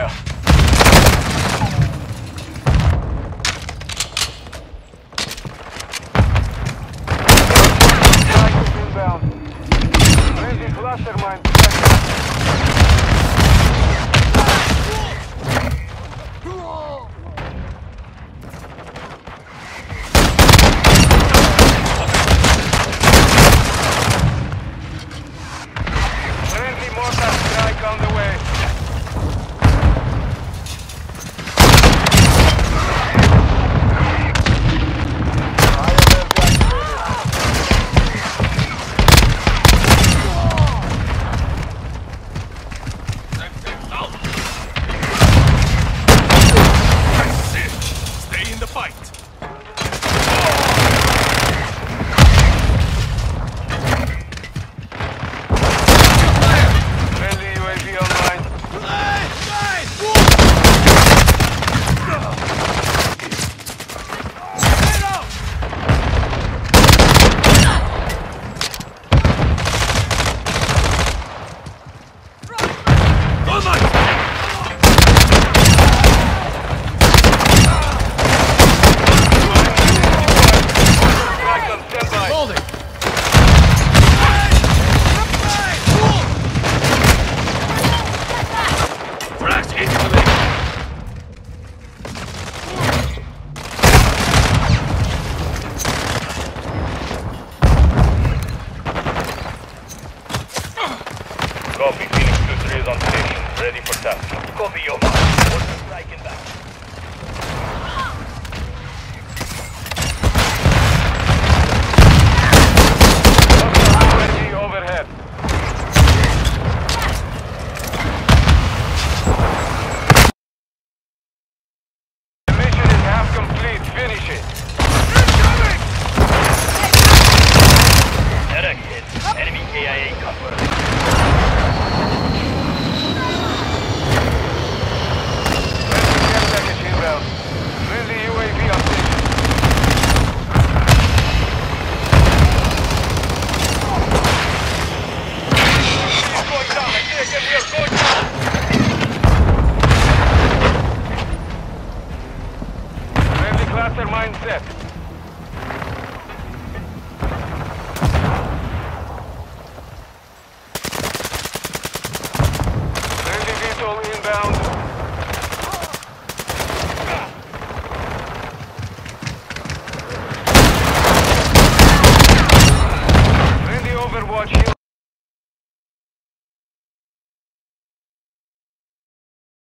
go. sir. Copy your mark. Order strike inbound. Line set.